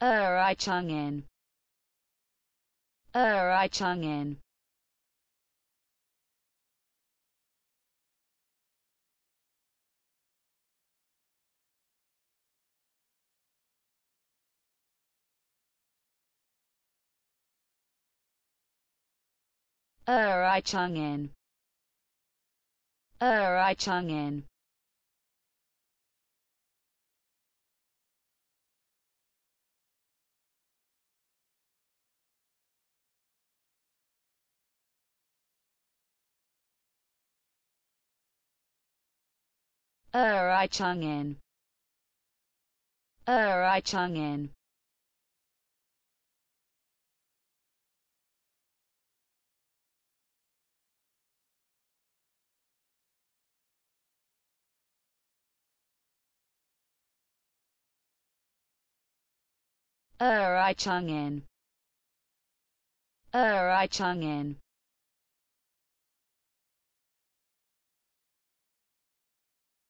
er I chung in. Er I chung in. Er I chung in. Er I chung in er I chung in. Er I chung in. Er I chung in. Er I chung in